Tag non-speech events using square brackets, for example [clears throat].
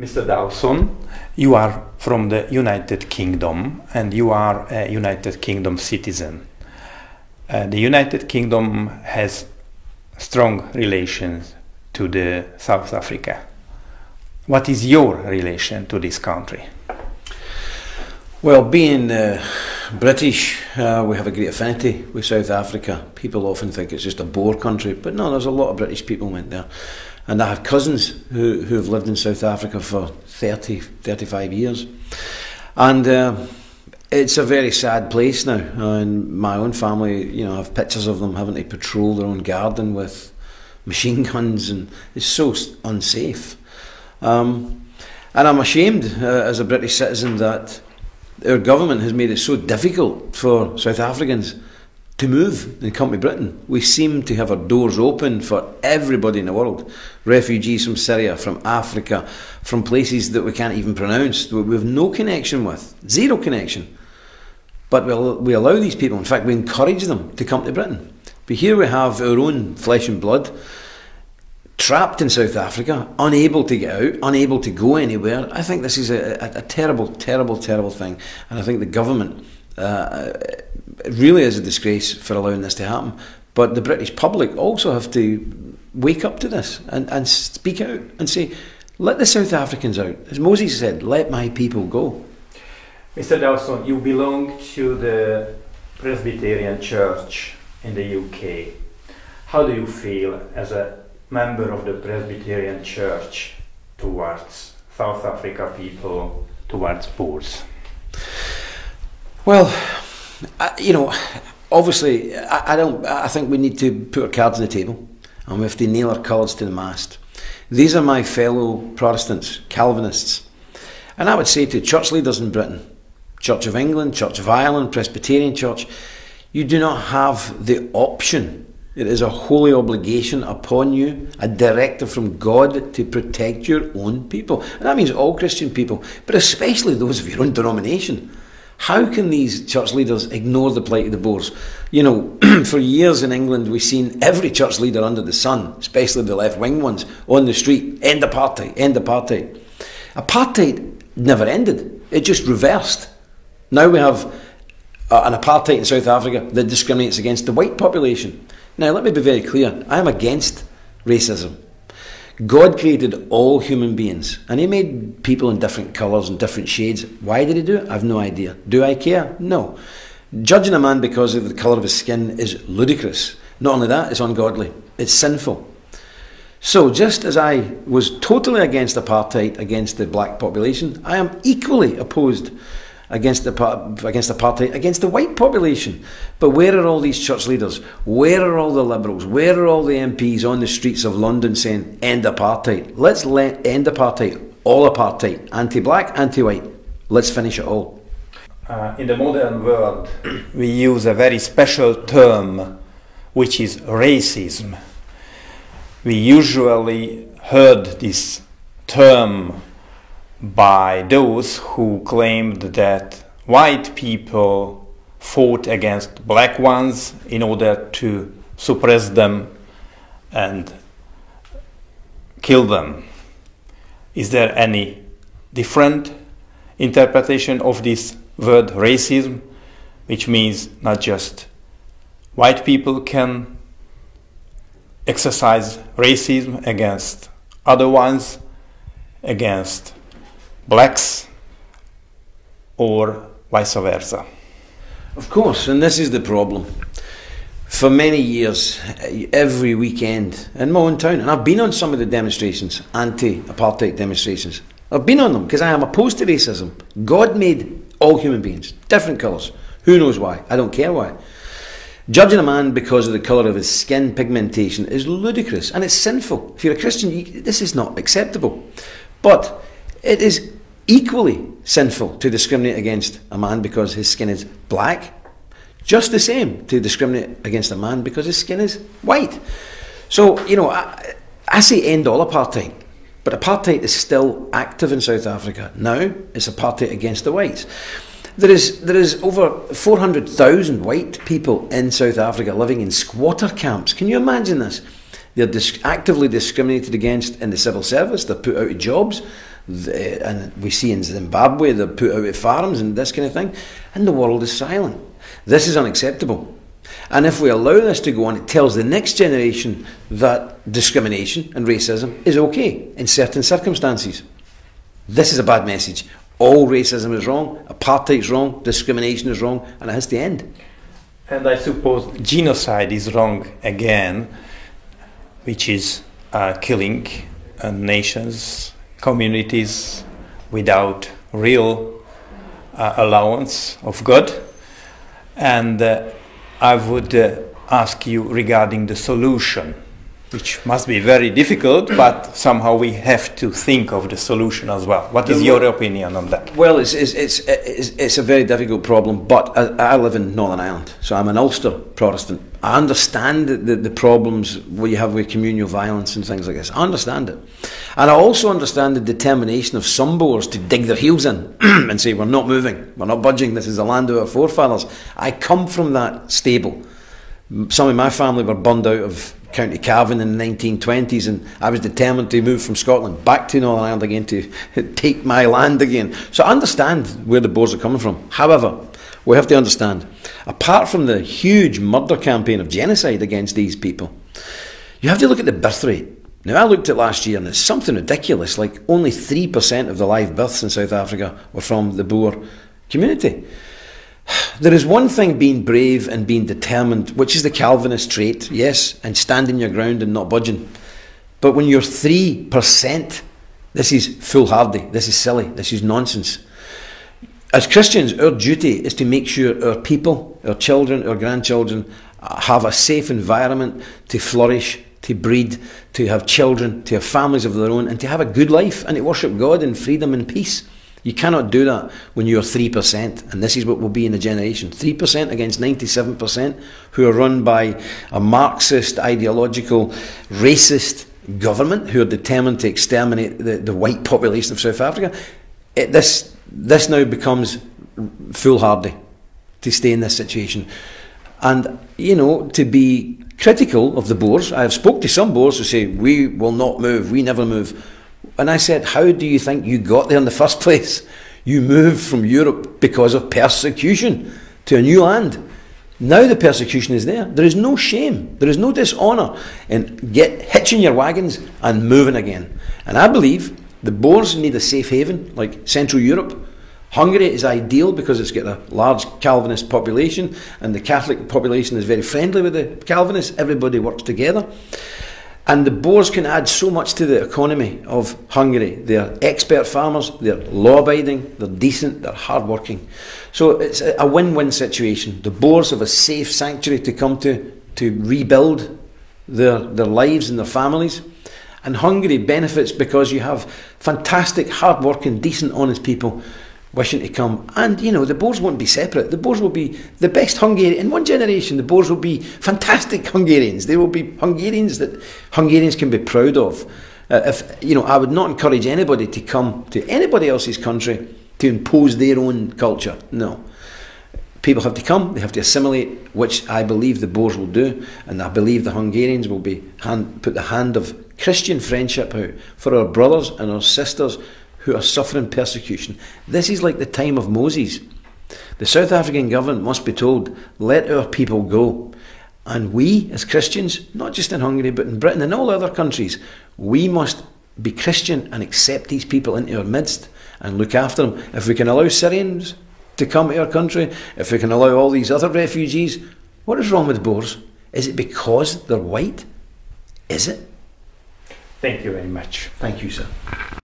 Mr. Dowson, you are from the United Kingdom and you are a United Kingdom citizen. Uh, the United Kingdom has strong relations to the South Africa. What is your relation to this country? Well, being uh, British, uh, we have a great affinity with South Africa. People often think it's just a Boer country, but no, there's a lot of British people went there. And I have cousins who, who have lived in South Africa for 30, 35 years. And uh, it's a very sad place now. And my own family, you know, I have pictures of them having to patrol their own garden with machine guns, and it's so unsafe. Um, and I'm ashamed uh, as a British citizen that our government has made it so difficult for South Africans to move and come to Britain. We seem to have our doors open for everybody in the world. Refugees from Syria, from Africa, from places that we can't even pronounce, we have no connection with, zero connection. But we, we allow these people, in fact, we encourage them to come to Britain. But here we have our own flesh and blood trapped in South Africa, unable to get out, unable to go anywhere. I think this is a, a, a terrible, terrible, terrible thing. And I think the government uh, really is a disgrace for allowing this to happen. But the British public also have to wake up to this and, and speak out and say, let the South Africans out. As Moses said, let my people go. Mr. Dowson, you belong to the Presbyterian Church in the UK. How do you feel as a member of the Presbyterian Church towards South Africa people, towards Boers? Well, I, you know, obviously, I, I, don't. I think we need to put our cards on the table, and we have to nail our colours to the mast. These are my fellow Protestants, Calvinists, and I would say to church leaders in Britain, Church of England, Church of Ireland, Presbyterian Church, you do not have the option it is a holy obligation upon you, a directive from God to protect your own people. And that means all Christian people, but especially those of your own denomination. How can these church leaders ignore the plight of the Boers? You know, [clears throat] for years in England, we've seen every church leader under the sun, especially the left wing ones, on the street end apartheid, end apartheid. Apartheid never ended, it just reversed. Now we have uh, an apartheid in South Africa that discriminates against the white population. Now, let me be very clear I am against racism. God created all human beings and He made people in different colours and different shades. Why did He do it? I have no idea. Do I care? No. Judging a man because of the colour of his skin is ludicrous. Not only that, it's ungodly, it's sinful. So, just as I was totally against apartheid against the black population, I am equally opposed against the against the party, against the white population. But where are all these church leaders? Where are all the liberals? Where are all the MPs on the streets of London saying end apartheid? Let's let end apartheid, all apartheid, anti-black, anti-white. Let's finish it all. Uh, in the modern world, [clears throat] we use a very special term, which is racism. We usually heard this term by those who claimed that white people fought against black ones in order to suppress them and kill them. Is there any different interpretation of this word racism, which means not just white people can exercise racism against other ones, against blacks or vice versa. Of course, and this is the problem. For many years, every weekend in my own town, and I've been on some of the demonstrations, anti apartheid demonstrations. I've been on them because I am opposed to racism. God made all human beings, different colours. Who knows why? I don't care why. Judging a man because of the colour of his skin pigmentation is ludicrous and it's sinful. If you're a Christian, you, this is not acceptable. But it is equally sinful to discriminate against a man because his skin is black, just the same to discriminate against a man because his skin is white. So, you know, I, I say end all apartheid, but apartheid is still active in South Africa. Now it's apartheid against the whites. There is, there is over 400,000 white people in South Africa living in squatter camps. Can you imagine this? They're dis- actively discriminated against in the civil service, they're put out of jobs, And we see in Zimbabwe they're put out of farms and this kind of thing, and the world is silent. This is unacceptable. And if we allow this to go on, it tells the next generation that discrimination and racism is okay in certain circumstances. This is a bad message. All racism is wrong, apartheid is wrong, discrimination is wrong, and it has to end. And I suppose genocide is wrong again, which is uh, killing uh, nations, communities without real uh, allowance of God. And uh, I would uh, ask you regarding the solution which must be very difficult, but somehow we have to think of the solution as well. What is your opinion on that? Well, it's, it's, it's, it's, it's a very difficult problem, but I, I, live in Northern Ireland, so I'm an Ulster Protestant. I understand the, the, the problems we have with communal violence and things like this. I understand it. And I also understand the determination of some boers to dig their heels in [clears throat] and say, we're not moving, we're not budging, this is the land of our forefathers. I come from that stable. Some of my family were burned out of County Cavan in the 1920s, and I was determined to move from Scotland back to Northern Ireland again to [laughs] take my land again. So I understand where the Boers are coming from. However, we have to understand, apart from the huge murder campaign of genocide against these people, you have to look at the birth rate. Now, I looked at last year, and it's something ridiculous. Like only 3% of the live births in South Africa were from the Boer community. There is one thing being brave and being determined, which is the Calvinist trait, yes, and standing your ground and not budging. But when you're 3%, this is foolhardy, this is silly, this is nonsense. As Christians, our duty is to make sure our people, our children, our grandchildren uh, have a safe environment to flourish, to breed, to have children, to have families of their own, and to have a good life and to worship God in freedom and peace. You cannot do that when you're 3%, and this is what will be in a generation 3% against 97%, who are run by a Marxist, ideological, racist government who are determined to exterminate the, the white population of South Africa. It, this, this now becomes foolhardy to stay in this situation. And, you know, to be critical of the Boers, I have spoke to some Boers who say, we will not move, we never move. And I said, How do you think you got there in the first [laughs] place? You moved from Europe because of persecution to a new land. Now the persecution is there. There is no shame. There is no dishonour in get hitching your wagons and moving again. And I believe the Boers need a safe haven like Central Europe. Hungary is ideal because it's got a large Calvinist population and the Catholic population is very friendly with the Calvinists. Everybody works together. And the Boers can add so much to the economy of Hungary. They're expert farmers, they're law abiding, they're decent, they're hard working. So it's a win win situation. The Boers have a safe sanctuary to come to to rebuild their, their lives and their families. And Hungary benefits because you have fantastic, hard working, decent, honest people wishing to come. And, you know, the Boers won't be separate. The Boers will be the best Hungarian. In one generation, the Boers will be fantastic Hungarians. They will be Hungarians that Hungarians can be proud of. Uh, if, you know, I would not encourage anybody to come to anybody else's country to impose their own culture. No. People have to come, they have to assimilate, which I believe the Boers will do, and I believe the Hungarians will be hand, put the hand of Christian friendship out for our brothers and our sisters who are suffering persecution. This is like the time of Moses. The South African government must be told, let our people go. And we, as Christians, not just in Hungary, but in Britain and all other countries, we must be Christian and accept these people into our midst and look after them. If we can allow Syrians to come to our country, if we can allow all these other refugees, what is wrong with Boers? Is it because they're white? Is it? Thank you very much. Thank you, sir.